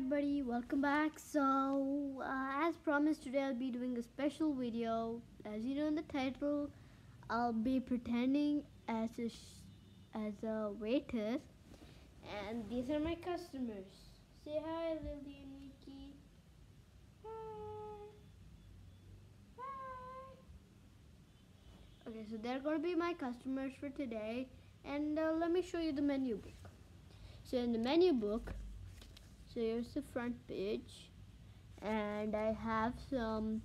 everybody, welcome back. So, uh, as promised, today I'll be doing a special video. As you know in the title, I'll be pretending as a as a waitress, and these are my customers. Say hi, Lily and Nikki. Hi. Hi. Okay, so they're gonna be my customers for today, and uh, let me show you the menu book. So in the menu book, so here's the front page, and I have some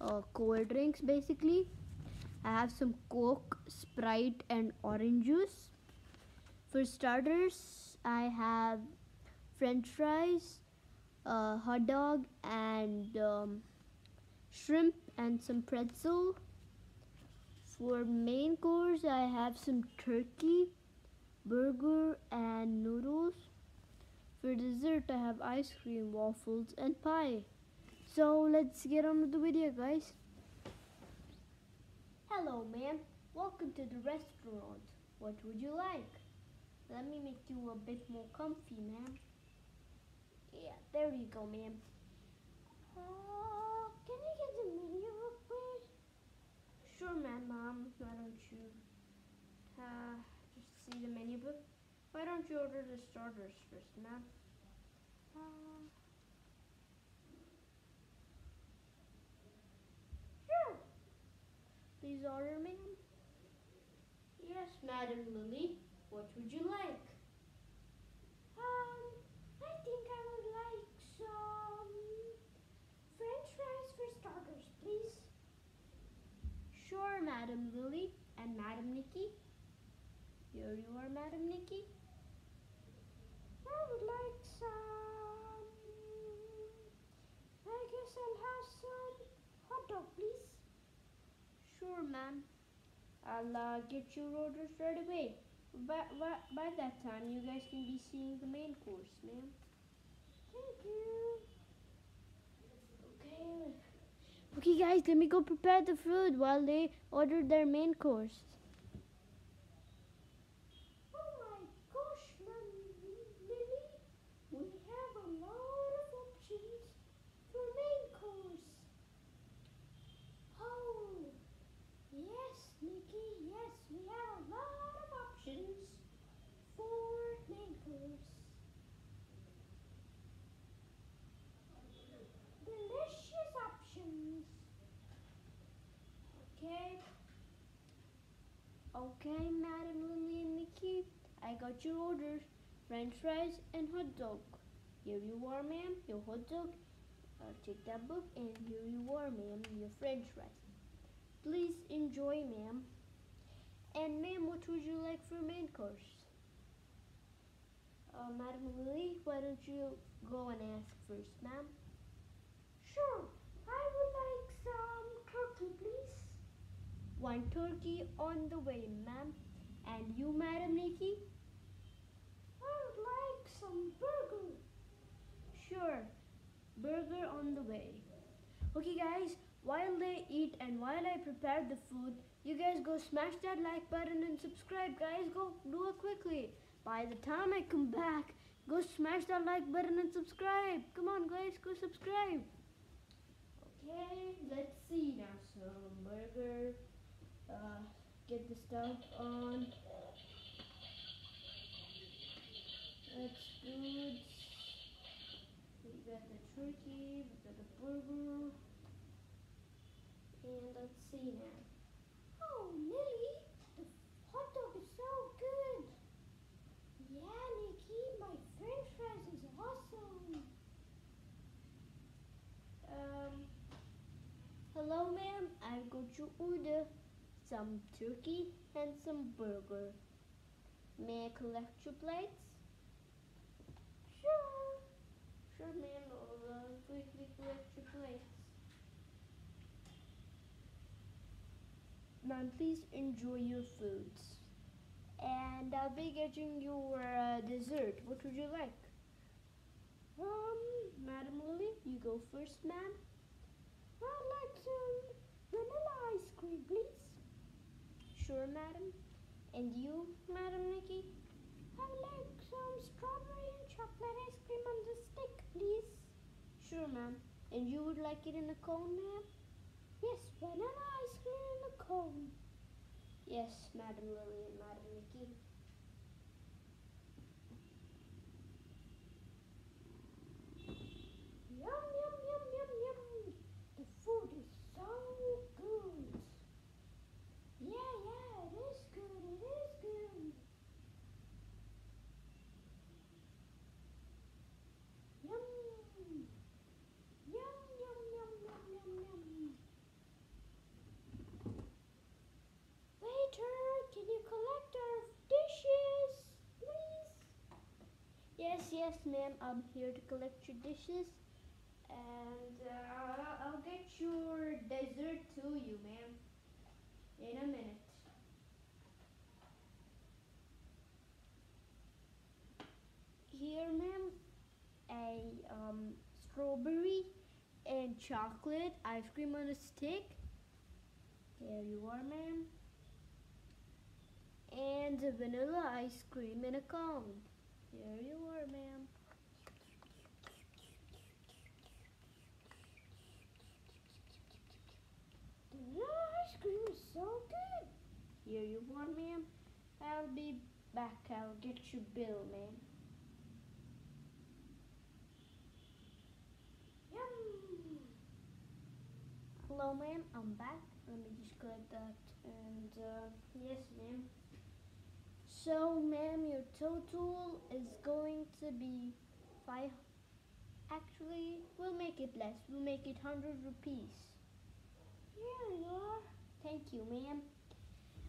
uh, cold drinks basically. I have some Coke, Sprite, and orange juice. For starters, I have French fries, uh, hot dog, and um, shrimp, and some pretzel. For main course, I have some turkey, burger, and noodles. For dessert, I have ice cream, waffles, and pie. So let's get on with the video, guys. Hello, ma'am. Welcome to the restaurant. What would you like? Let me make you a bit more comfy, ma'am. Yeah, there you go, ma'am. Uh, can I get the menu book, please? Sure, ma'am. Mom, why don't you uh, just see the menu book? Why don't you order the starters first, ma'am? Uh, sure. Please order, ma'am. Yes, Madam Lily. What would you like? Um, I think I would like some French fries for starters, please. Sure, Madam Lily and Madam Nikki. Here you are, Madam Nikki. I would like some. I guess I'll have some hot dog, please. Ma'am. I'll uh, get your orders right away. By, by, by that time, you guys can be seeing the main course, ma'am. Thank you. Okay. Okay, guys, let me go prepare the food while they order their main course. Oh my gosh, Mom, Lily, we have a lot of options for main course. Oh, yes, Nikki, yes, we have a lot of options for main course. Delicious options. Okay. Okay, Madam Lily and Nikki, I got your orders. French fries and hot dog. Here you are, ma'am, your hot dog. Uh, take that book and here you are, ma'am, your French fries. Please enjoy, ma'am. And ma'am, what would you like for main course? Uh, Madam Lily, why don't you go and ask first, ma'am? Sure, 1.30 on the way, ma'am. And you, Madam Nikki? I would like some burger. Sure, burger on the way. Okay, guys, while they eat and while I prepare the food, you guys go smash that like button and subscribe, guys. Go do it quickly. By the time I come back, go smash that like button and subscribe. Come on, guys, go subscribe. Okay, let's see now. Some burger. Uh, get the stuff on. That's good. We got the turkey, we got the burger. And let's see now. Oh, Lily, the hot dog is so good. Yeah, Nikki, my french fries is awesome. Um, hello, ma'am. I got your order. Some turkey and some burger. May I collect your plates? Sure. Sure, ma'am. I'll uh, quickly collect your plates. Ma'am, please enjoy your foods. And I'll be getting your uh, dessert. What would you like? Um, Madam Lily, you go first, ma'am. I'd like some vanilla ice cream, please. Sure, madam. And you, Madam Nikki? I'd like some strawberry and chocolate ice cream on the stick, please. sure, ma'am. And you would like it in a cone, ma'am? Yes, banana ice cream in a cone. Yes, Madam Lily and Madam Nikki. Yum, yum, yum, yum, yum. The food is so good. Yeah, yeah, it is good, it is good. Yum. Yum, yum, yum, yum, yum, yum. Waiter, can you collect our dishes, please? Yes, ma'am. I'm here to collect your dishes. And uh, I'll get your dessert to you, ma'am. In a minute. Here, ma'am, a um, strawberry and chocolate ice cream on a stick. Here you are, ma'am. And a vanilla ice cream in a cone. Here you are, ma'am. The ice cream is so good. Here you are, ma'am. I'll be back. I'll get your bill, ma'am. Yum. Hello, ma'am. I'm back. Let me just collect that. And uh, yes, ma'am. So, ma'am, your total is going to be five. Actually, we'll make it less. We'll make it hundred rupees. Here you are. Thank you, ma'am.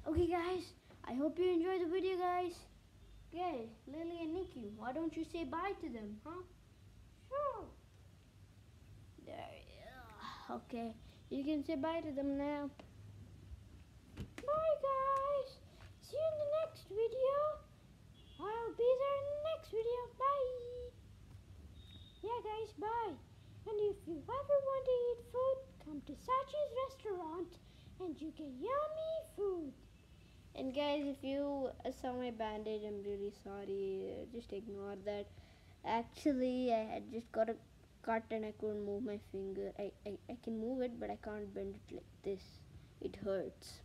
Okay, guys. I hope you enjoyed the video, guys. Okay, Lily and Nikki, why don't you say bye to them, huh? Sure. There. yeah. Okay, you can say bye to them now. Bye, guys. See you in the next video. I'll be there in the next video. Bye. Yeah, guys, bye. And if you ever want to eat food, come to Saachi's restaurant and you get yummy food. And guys, if you saw my bandage, I'm really sorry. Just ignore that. Actually, I had just got a cut and I couldn't move my finger. I, I, I can move it, but I can't bend it like this. It hurts.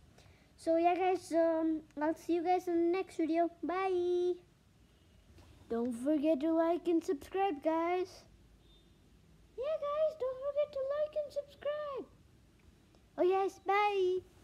So yeah, guys. Um, I'll see you guys in the next video. Bye. Don't forget to like and subscribe, guys. Yeah, guys, don't forget to like and subscribe. Oh yes, bye.